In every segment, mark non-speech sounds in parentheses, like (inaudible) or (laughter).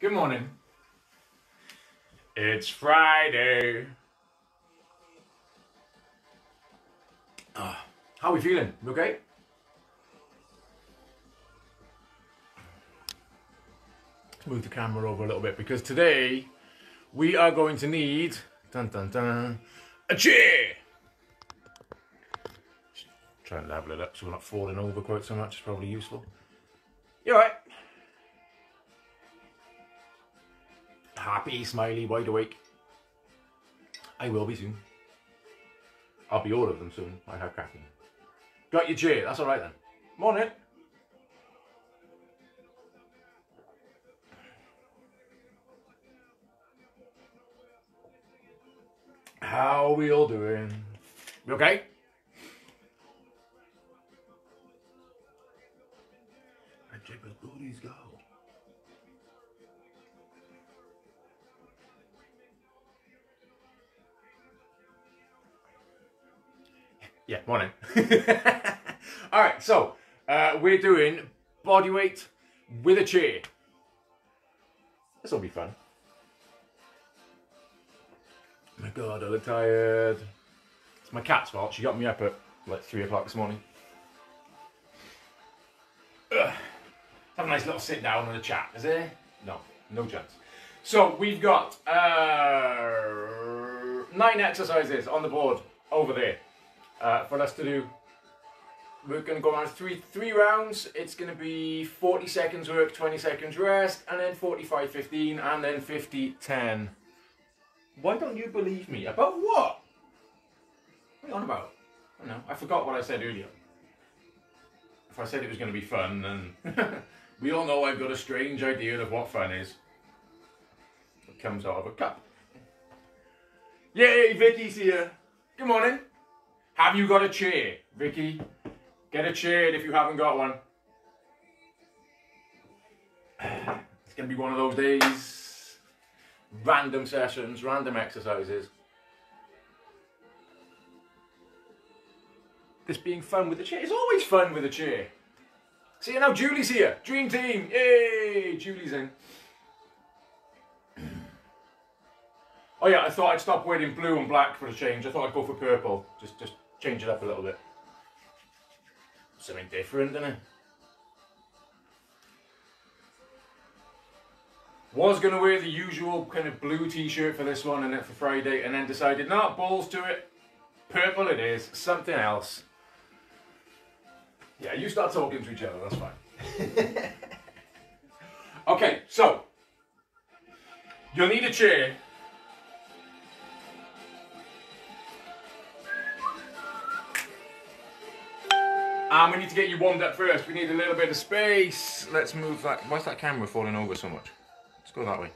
Good morning. It's Friday. Ah, how are we feeling? You okay? Let's move the camera over a little bit because today we are going to need dun dun dun a chair. Just try and level it up so we're not falling over quite so much. It's probably useful. You alright? Happy, smiley, wide awake. I will be soon. I'll be all of them soon. I have caffeine. Got your chair, that's alright then. Morning. How are we all doing? You okay? Let Jacob's booties go. Yeah, morning. (laughs) All right, so uh, we're doing body weight with a chair. This will be fun. Oh my god, I look tired. It's my cat's fault. She got me up at like three o'clock this morning. Ugh. Have a nice little sit down and a chat, is there? No, no chance. So we've got uh, nine exercises on the board over there uh, for us to do. We're going to go on three three rounds. It's going to be 40 seconds work, 20 seconds rest, and then 45 15, and then 50 10. Why don't you believe me? About what? What are you on about? I don't know. I forgot what I said earlier. If I said it was going to be fun, then (laughs) we all know I've got a strange idea of what fun is. It comes out of a cup. Yay, Vicky's here. Good morning. Have you got a chair, Vicky? Get a chair if you haven't got one. It's going to be one of those days. Random sessions, random exercises. This being fun with the chair. It's always fun with a chair. See, now Julie's here. Dream team. Yay! Julie's in. Oh yeah, I thought I'd stop wearing blue and black for a change. I thought I'd go for purple. Just just change it up a little bit. Something different, isn't it? Was going to wear the usual kind of blue t-shirt for this one and then for Friday and then decided, no, balls to it. Purple it is, something else. Yeah, you start talking to each other, that's fine. (laughs) okay, so. You'll need a chair And we need to get you warmed up first. We need a little bit of space. Let's move that. Why's that camera falling over so much? Let's go that way.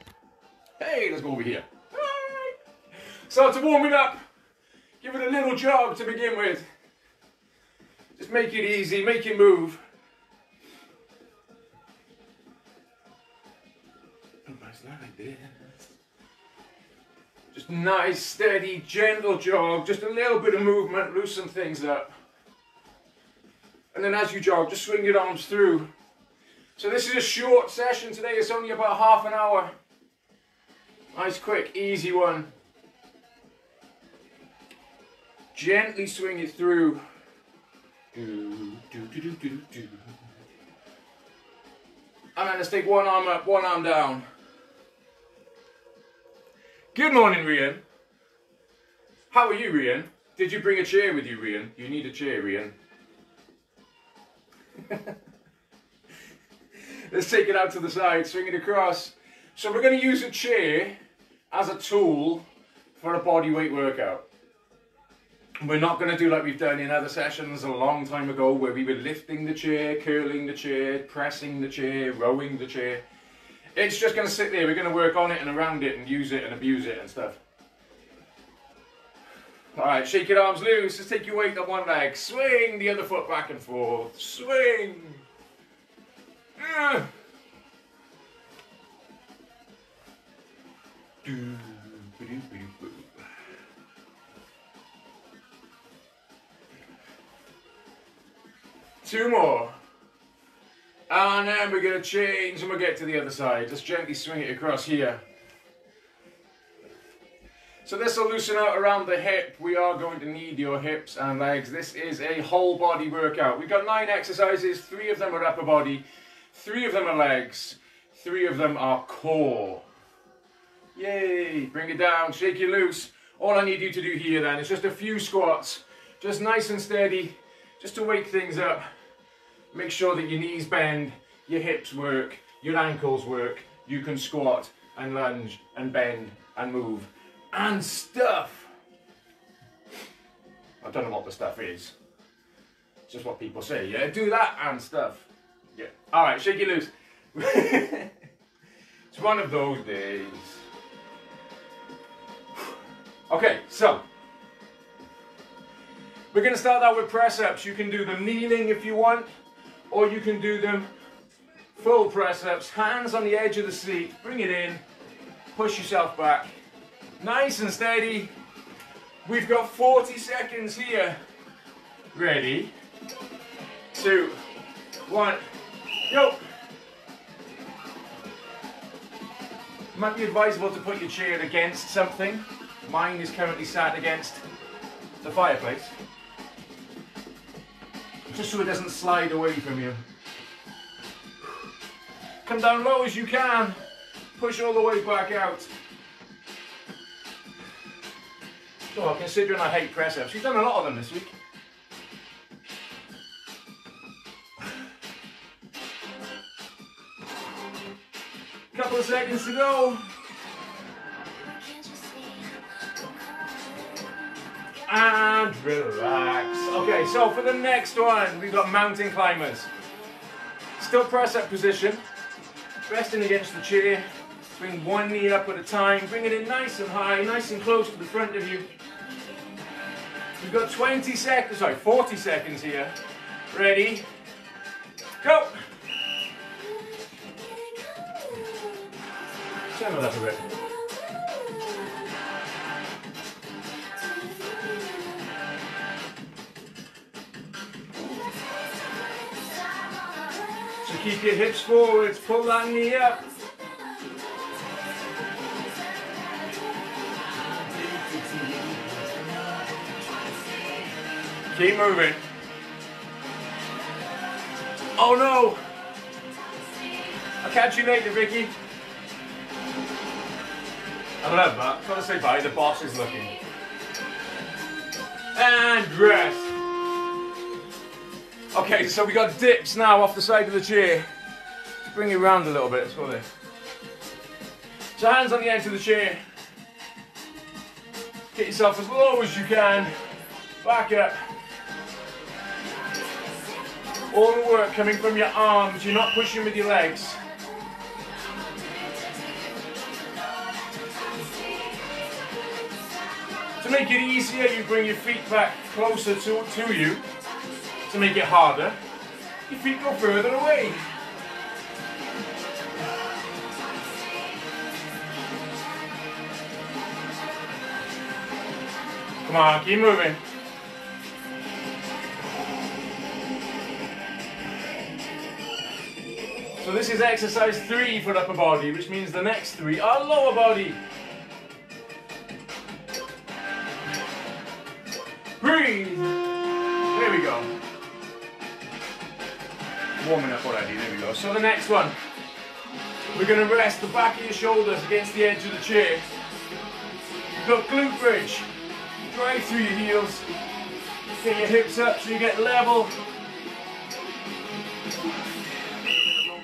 Hey, let's go over here. Hi. So to warm it up, give it a little jog to begin with. Just make it easy, make it move. Oh, Just nice, steady, gentle jog. Just a little bit of movement, loosen things up. And then as you jog, just swing your arms through. So this is a short session today. It's only about half an hour. Nice, quick, easy one. Gently swing it through. Do, do, do, do, do, do. And then let's take one arm up, one arm down. Good morning, Rian. How are you, Rian? Did you bring a chair with you, Rian? You need a chair, Rian. (laughs) Let's take it out to the side, swing it across. So we're going to use a chair as a tool for a body weight workout. We're not going to do like we've done in other sessions a long time ago where we were lifting the chair, curling the chair, pressing the chair, rowing the chair. It's just going to sit there. We're going to work on it and around it and use it and abuse it and stuff. All right, shake your arms loose. Just take your weight on one leg. Swing the other foot back and forth. Swing. Uh. Two more. And then we're going to change and we'll get to the other side. Just gently swing it across here. So this will loosen out around the hip. We are going to need your hips and legs. This is a whole body workout. We've got nine exercises. Three of them are upper body. Three of them are legs. Three of them are core. Yay! Bring it down, shake it loose. All I need you to do here then is just a few squats. Just nice and steady, just to wake things up. Make sure that your knees bend, your hips work, your ankles work. You can squat and lunge and bend and move and stuff. I don't know what the stuff is. It's just what people say, yeah? Do that and stuff. Yeah. Alright, shake it loose. (laughs) it's one of those days. Okay, so we're going to start out with press ups. You can do them kneeling if you want, or you can do them full press ups, hands on the edge of the seat, bring it in, push yourself back, nice and steady. We've got 40 seconds here. Ready, two, one, go. Might be advisable to put your chair against something. Mine is currently sat against the fireplace. Just so it doesn't slide away from you. Come down low as you can. Push all the way back out. Oh, considering I hate press ups, you've done a lot of them this week. Couple of seconds to go. And relax. Okay, so for the next one, we've got mountain climbers. Still press up position. Resting against the chair. Bring one knee up at a time. Bring it in nice and high, nice and close to the front of you. Got 20 seconds, sorry, 40 seconds here. Ready? Go! Turn up a bit. So keep your hips forwards, pull that knee up. Keep moving. Oh no! I'll catch you later, Ricky. I love that. Gotta say bye, the boss is looking. And rest. Okay, so we got dips now off the side of the chair. Let's bring it around a little bit. Let's go there. So hands on the edge of the chair. Get yourself as low as you can. Back up. All the work coming from your arms. You're not pushing with your legs. To make it easier, you bring your feet back closer to, to you. To make it harder, your feet go further away. Come on, keep moving. So this is exercise three for upper body, which means the next three are lower body. Breathe. There we go. Warming up already, there we go. So the next one, we're going to rest the back of your shoulders against the edge of the chair. You've got glute bridge. Drive through your heels. Get your hips up so you get level.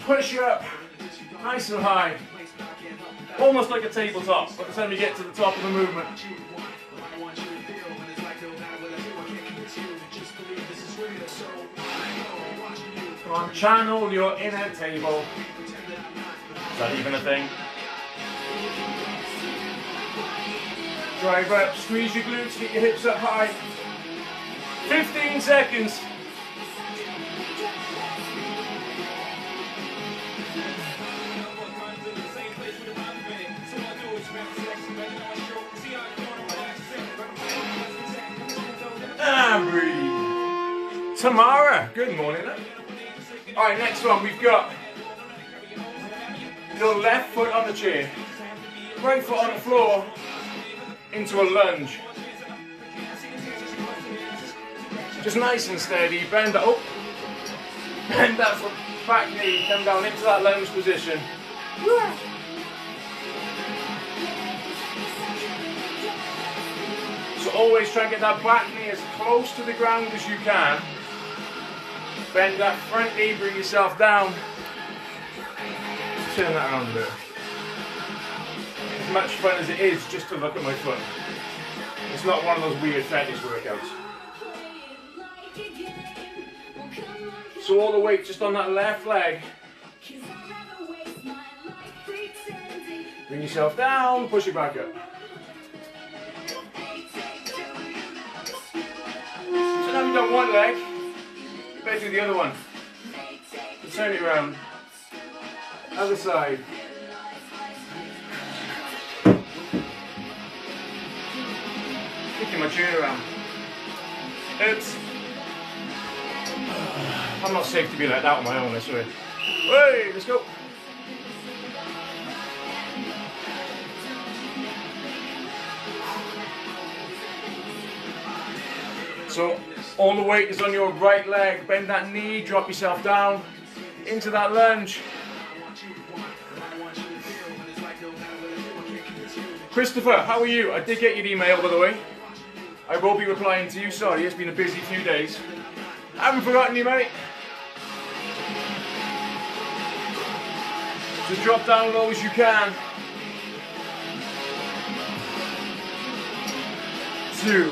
Push up, nice and high. Almost like a tabletop by the time you get to the top of the movement. Come on, channel your inner table. Is that even a thing? Drive up, squeeze your glutes, get your hips up high. 15 seconds. Tamara, good morning. Alright, next one we've got your left foot on the chair, right foot on the floor, into a lunge. Just nice and steady, bend up, (laughs) bend that foot, back knee, come down into that lunge position. So always try and get that back knee as close to the ground as you can. Bend that front knee, bring yourself down. Turn that around a bit. As much fun as it is just to look at my foot. It's not one of those weird fetish workouts. So all the weight just on that left leg. Bring yourself down, push it back up. So now we've done one leg, better do the other one. Turn it around. Other side. Kicking my chair around. Oops. I'm not safe to be like that on my own, I swear. Hey, let's go. So all the weight is on your right leg. Bend that knee, drop yourself down into that lunge. Christopher, how are you? I did get your email by the way. I will be replying to you. Sorry, it's been a busy few days. I haven't forgotten you, mate. Just drop down as low as you can. Two,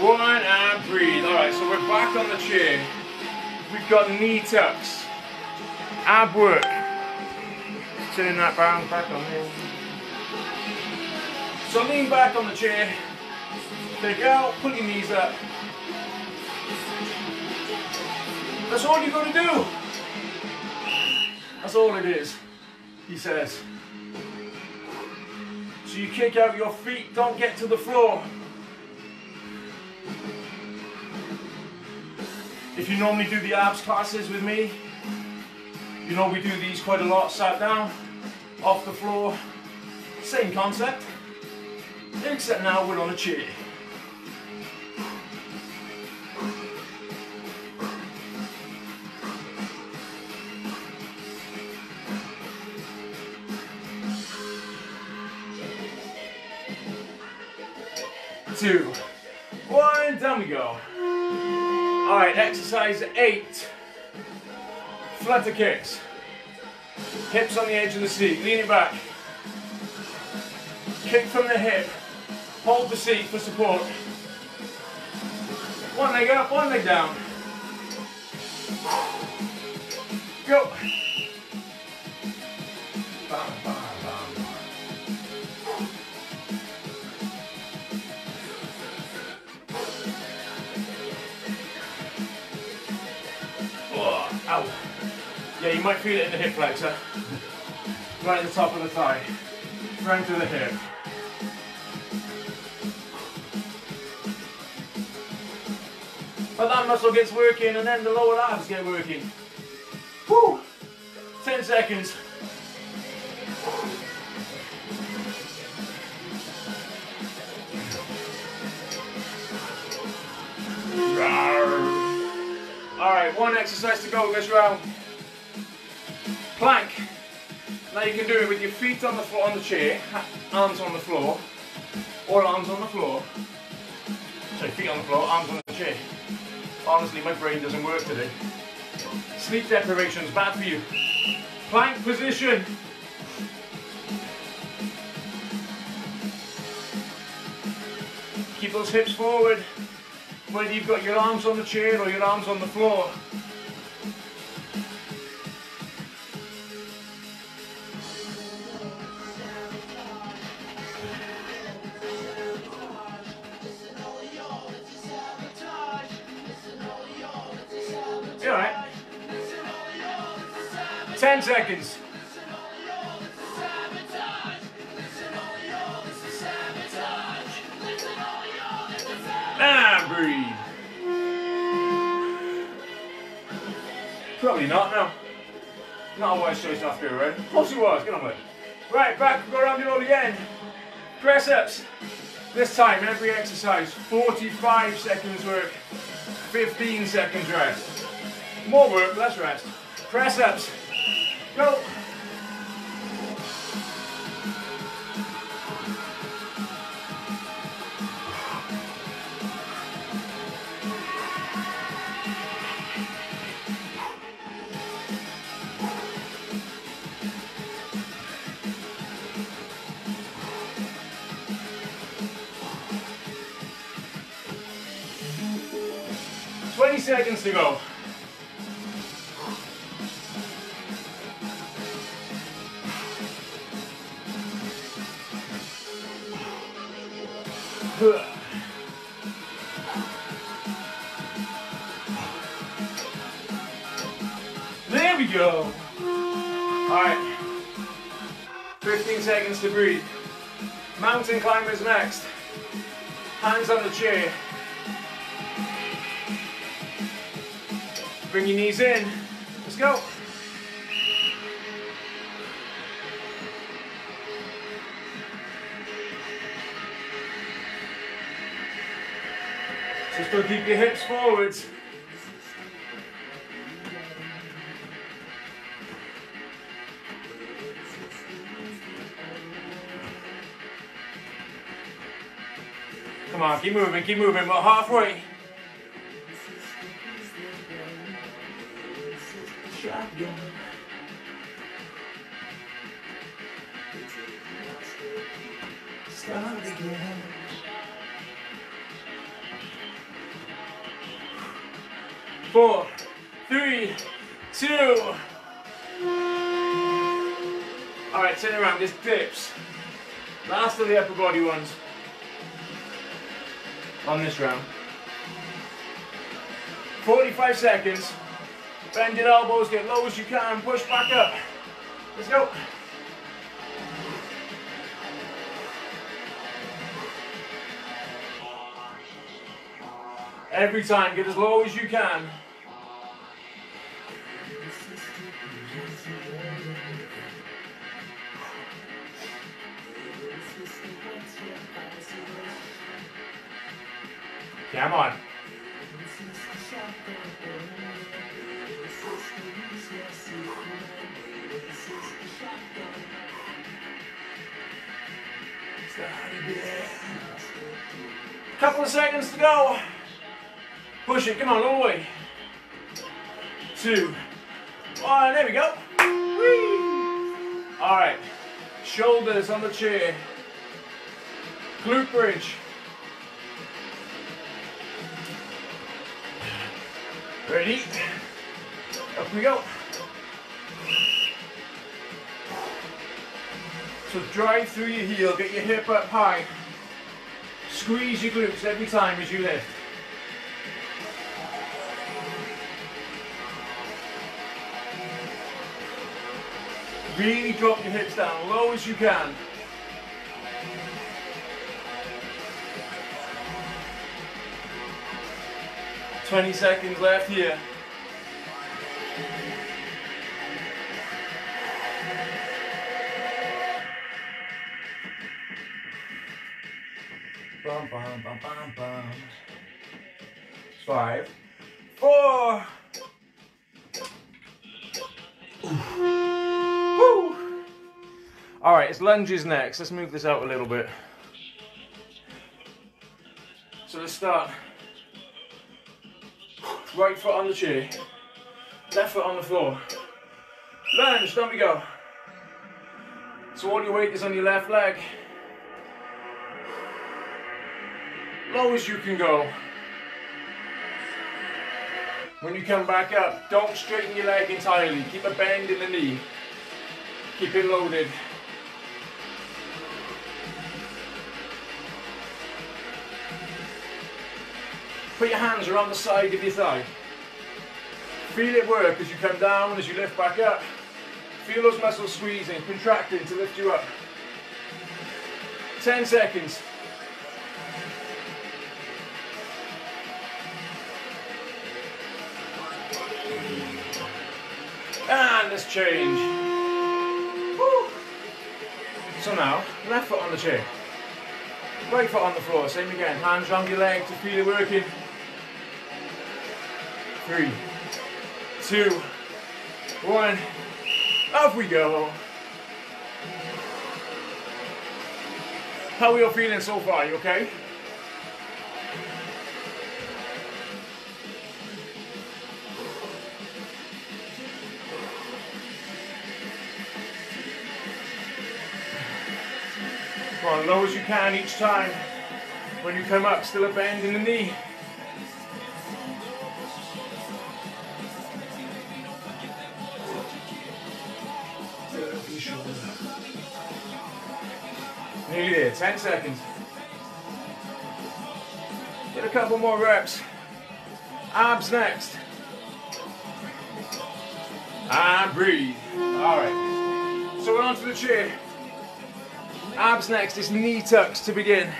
one, and breathe. All right, so we're back on the chair. We've got knee tucks, ab work. Turn that back, back on here. So lean back on the chair. Take out, pull your knees up. That's all you're going to do. That's all it is, he says. So you kick out your feet, don't get to the floor. If you normally do the abs classes with me, you know we do these quite a lot, sat down, off the floor, same concept, except now we're on a chair. two, exercise eight. Flutter kicks. Hips on the edge of the seat, lean it back. Kick from the hip. Hold the seat for support. One leg up, one leg down. Go. Yeah, you might feel it in the hip flexor. Right at the top of the thigh. Right to the hip. But that muscle gets working and then the lower abs get working. Woo! 10 seconds. All right, one exercise to go this round. Plank. Now you can do it with your feet on the floor on the chair, arms on the floor, or arms on the floor. Sorry, feet on the floor, arms on the chair. Honestly, my brain doesn't work today. Sleep deprivation is bad for you. Plank position. Keep those hips forward whether you've got your arms on the chair or your arms on the floor. Breathe. Probably not, no. Not a wise choice after a run. Of course it was, get on with it. Right, back, go around the all again. Press ups. This time, every exercise, 45 seconds work, 15 seconds rest. More work, less rest. Press ups. Go. 15 seconds to breathe. Mountain climbers next. Hands on the chair. Bring your knees in. Let's go. Just still keep your hips forwards. Come on, keep moving, keep moving. We're halfway. Shotgun. Start again. Four, three, two. All right, turn around. This dips. Last of the upper body ones on this round. 45 seconds. Bend your elbows, get low as you can, push back up. Let's go. Every time, get as low as you can. Come on. Couple of seconds to go. Push it, come on, all the way. Two, one, there we go. Whee! All right, shoulders on the chair. Glute bridge. Ready? Up we go. So drive through your heel, get your hip up high. Squeeze your glutes every time as you lift. Really drop your hips down low as you can. Twenty seconds left here. Bum, bum, bum, bum, bum. Five, four. All right, it's lunges next. Let's move this out a little bit. So let's start. Right foot on the chair, left foot on the floor. Lunge, down we go. So all your weight is on your left leg. Low as you can go. When you come back up, don't straighten your leg entirely. Keep a bend in the knee. Keep it loaded. Put your hands around the side of your thigh. Feel it work as you come down, as you lift back up. Feel those muscles squeezing, contracting to lift you up. 10 seconds. And let's change. Woo. So now, left foot on the chair. Right foot on the floor, same again. Hands around your leg to feel it working. Three, two, one. Off we go. How are you feeling so far? You okay? Come on, low as you can each time. When you come up, still a bend in the knee. Nearly there, 10 seconds. Get a couple more reps. Abs next. And breathe. All right. So we're onto the chair. Abs next, it's knee tucks to begin.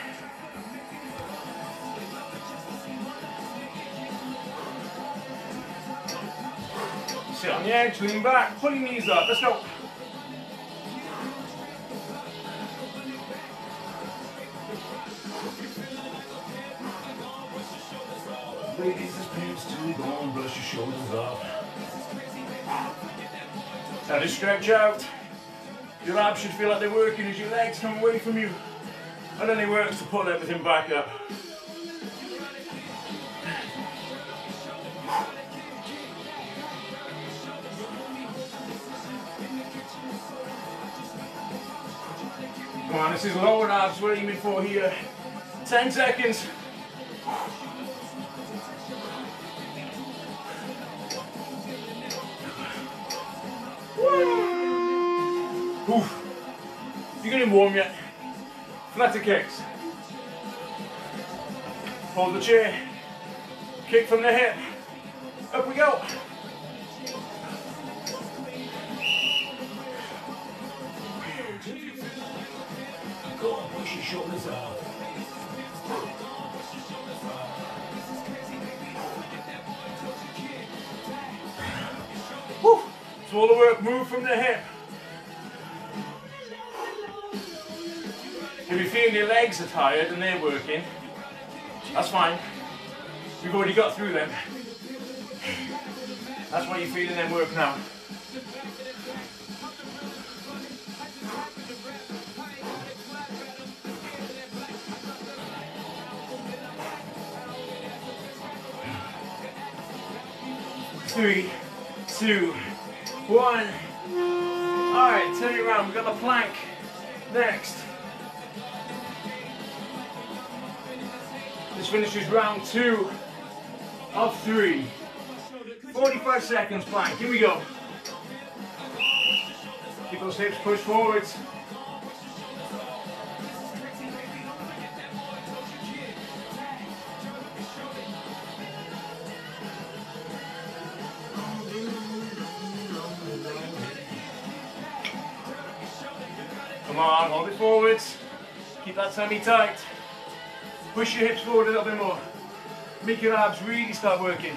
Sit on the edge, lean back, pull your knees up. Let's go. Shoulders off. Now just stretch out. Your abs should feel like they're working as your legs come away from you. And then it works to pull everything back up. Come on, this is lower abs we're aiming for here. 10 seconds. Warm yet? Flutter kicks. Hold the chair. Kick from the hip. Tired and they're working, that's fine. We've already got through them. That's why you're feeling them work now. Three, two, one. All right, turn it around. We've got the plank next. Finishes round two of three. 45 seconds plank. Here we go. Keep those hips pushed forwards. Come on, hold it forwards. Keep that tummy tight. Push your hips forward a little bit more. Make your abs really start working.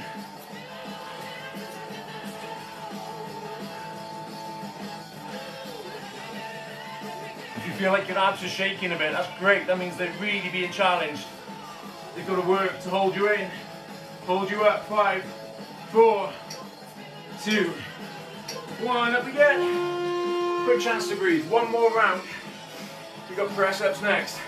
If you feel like your abs are shaking a bit, that's great. That means they're really being challenged. They've got to work to hold you in, hold you up. Five, four, two, one. Up again. Quick chance to breathe. One more round. We've got press ups next.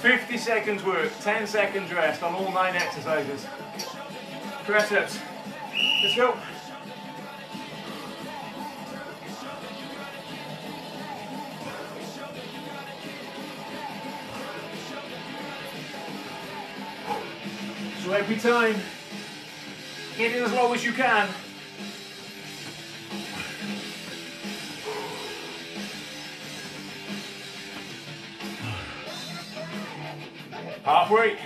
50 seconds work, 10 seconds rest on all nine exercises. Press ups. Let's go. So every time, get in as low as you can. Halfway.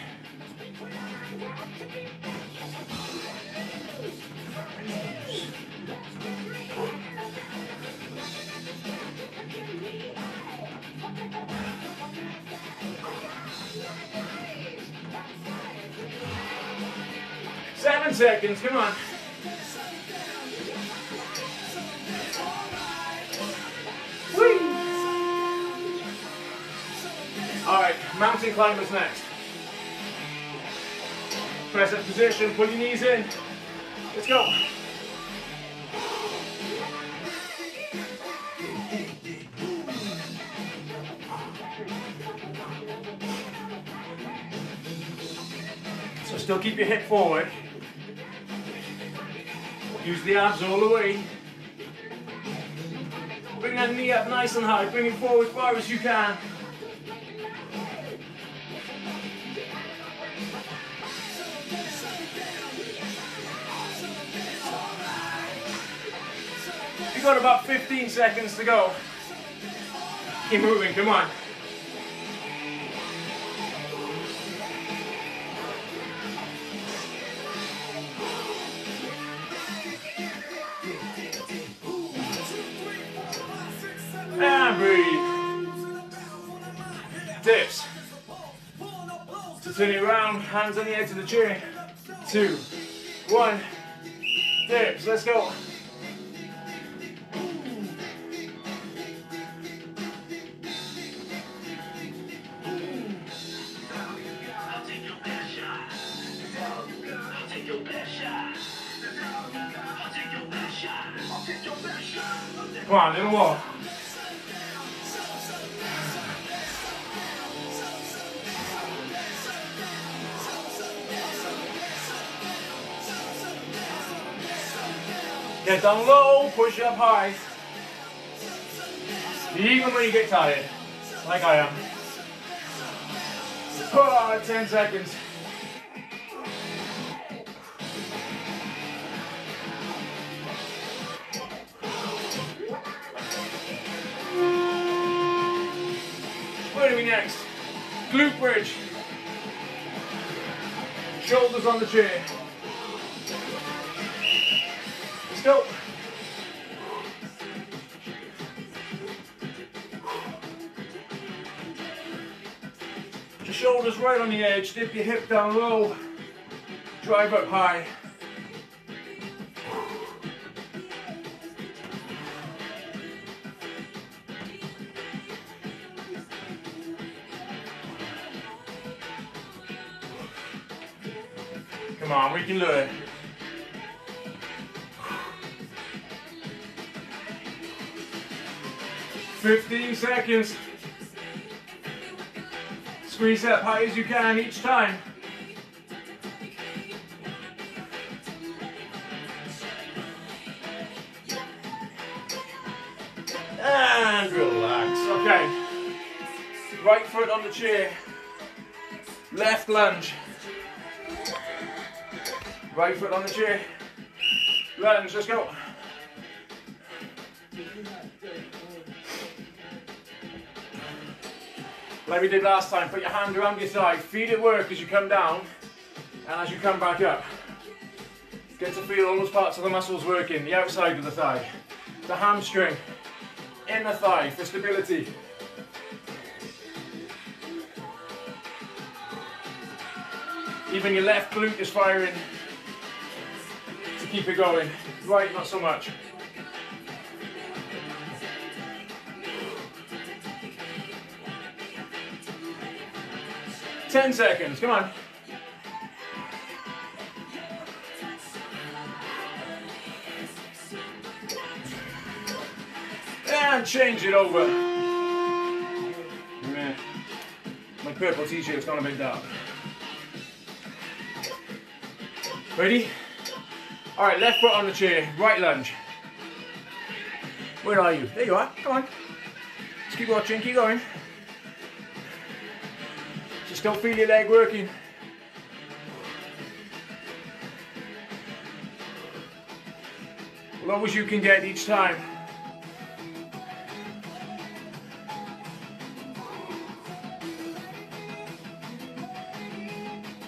Seven seconds, come on. Whee! All right, mountain climbers next. Press up position, pull your knees in. Let's go. So still keep your hip forward. Use the abs all the way. Bring that knee up nice and high. Bring it forward as far as you can. You've got about 15 seconds to go. Keep moving, come on. And breathe. Dips. So turn it around, hands on the edge of the chair. Two, one, dips. Let's go. Come on, little. Get down low, push up high. Even when you get tired, like I am. Oh, 10 seconds. Bridge. Shoulders on the chair. Let's go. Your shoulders right on the edge. Dip your hip down low. Drive up high. Come on, we can do it. Fifteen seconds. Squeeze up high as you can each time. And relax. Okay. Right foot on the chair. Left lunge. Right foot on the chair. Lunge, let's go. Like we did last time, put your hand around your thigh, feed it work as you come down and as you come back up. Get to feel all those parts of the muscles working, the outside of the thigh, the hamstring, inner thigh for stability. Even your left glute is firing keep it going. Right, not so much. Ten seconds, come on. And change it over. My purple t-shirt's gone a bit dark. Ready? All right, left foot on the chair, right lunge. Where are you? There you are. Come on. Just keep watching, keep going. Just don't feel your leg working. Low as you can get each time.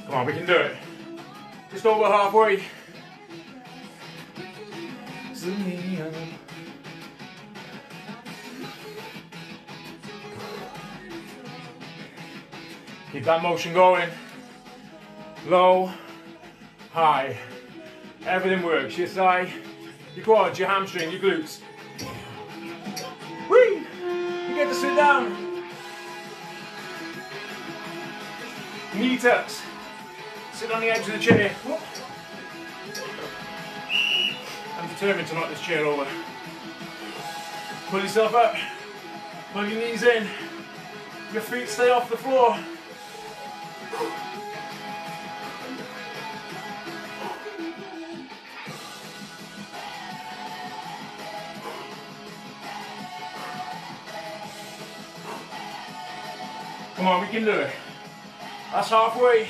Come on, we can do it. Just over halfway. Keep that motion going. Low, high. Everything works. Your thigh, your quads, your hamstring, your glutes. Whee! You get to sit down. Knee tucks. Sit on the edge of the chair. Determined to knock this chair over. Pull yourself up. Pull your knees in. Your feet stay off the floor. Come on, we can do it. That's halfway.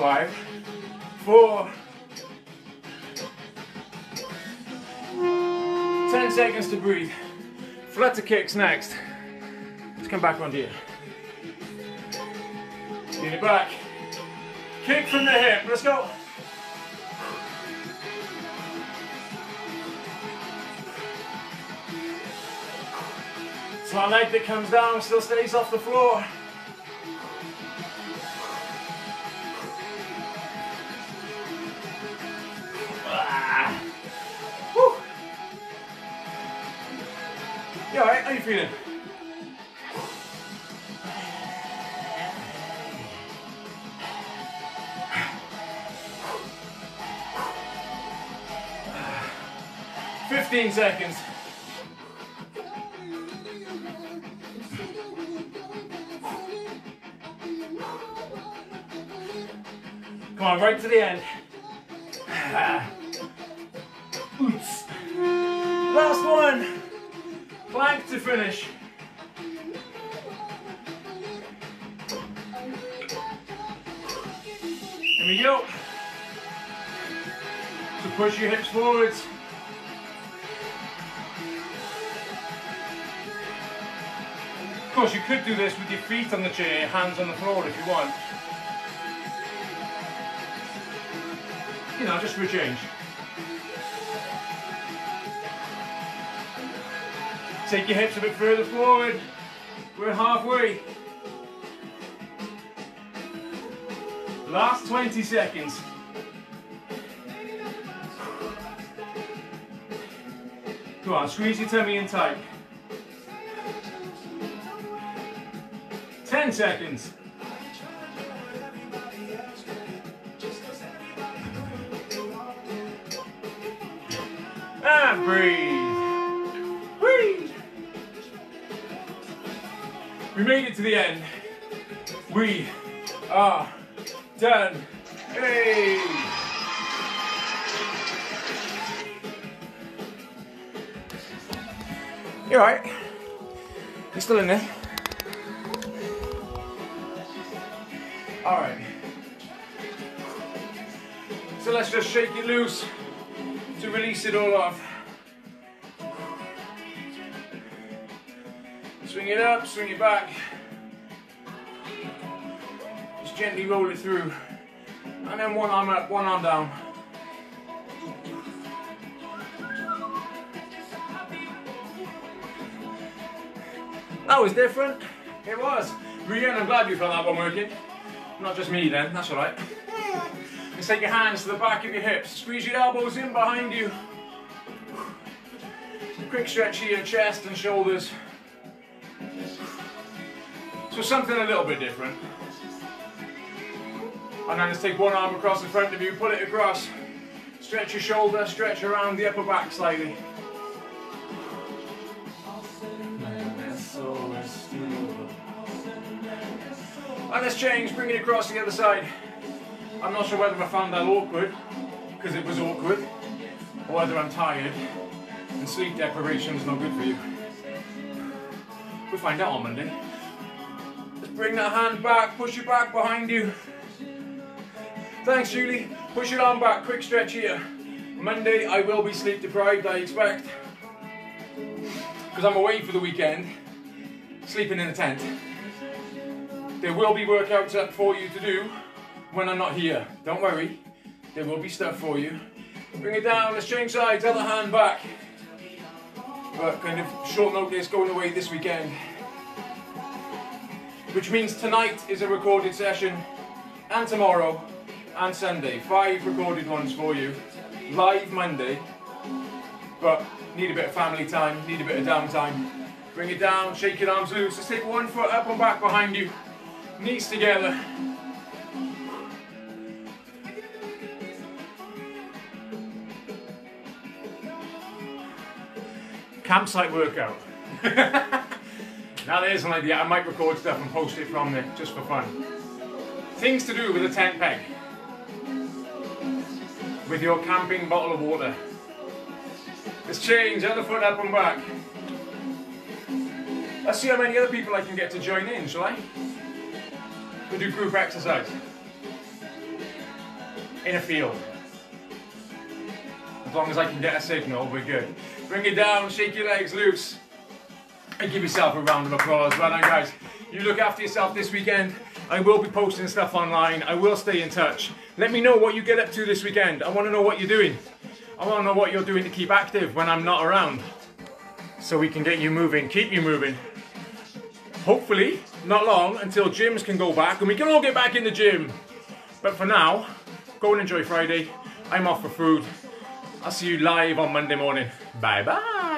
Five, four, ten seconds to breathe. Flutter kicks next. Let's come back on here. Lean it back. Kick from the hip. Let's go. So my leg that comes down still stays off the floor. You feeling? Fifteen seconds. Come on, right to the end. (sighs) Last one. Plank to finish. Here we go. So push your hips forwards. Of course, you could do this with your feet on the chair, hands on the floor if you want. You know, just for a change. Take your hips a bit further forward. We're halfway. Last 20 seconds. Come on, squeeze your tummy in tight. 10 seconds. To the end. We are done. Hey! You're right. You're still in there? Alright. So let's just shake it loose to release it all off. Swing it up, swing it back. Gently roll it through. And then one arm up, one arm down. That was different. It was. Brienne, I'm glad you felt that one working. Not just me then, that's alright. Let's take your hands to the back of your hips. Squeeze your elbows in behind you. Quick stretch of your chest and shoulders. So something a little bit different. And then let's take one arm across the front of you, pull it across. Stretch your shoulder, stretch around the upper back slightly. And let's change, bring it across to the other side. I'm not sure whether I found that awkward, because it was awkward, or whether I'm tired, and sleep deprivation is not good for you. We'll find out on Monday. Let's bring that hand back, push it back behind you. Thanks, Julie. Push your arm back, quick stretch here. Monday, I will be sleep deprived, I expect. Because I'm away for the weekend, sleeping in a tent. There will be workouts up for you to do when I'm not here. Don't worry, there will be stuff for you. Bring it down, let's change sides, other hand back. But kind of short notice going away this weekend. Which means tonight is a recorded session, and tomorrow, and Sunday. Five recorded ones for you. Live Monday, but need a bit of family time, need a bit of downtime. Bring it down, shake your arms loose. Let's take one foot up and back behind you, knees together. Campsite workout. (laughs) now there's an idea. I might record stuff and post it from there just for fun. Things to do with a tent peg. With your camping bottle of water. Let's change, other foot up and back. Let's see how many other people I can get to join in, shall I? We'll do group exercise. In a field. As long as I can get a signal, we're good. Bring it down, shake your legs loose. And give yourself a round of applause. Well done, guys. You look after yourself this weekend. I will be posting stuff online. I will stay in touch. Let me know what you get up to this weekend. I want to know what you're doing. I want to know what you're doing to keep active when I'm not around. So we can get you moving, keep you moving. Hopefully, not long until gyms can go back and we can all get back in the gym. But for now, go and enjoy Friday. I'm off for food. I'll see you live on Monday morning. Bye bye.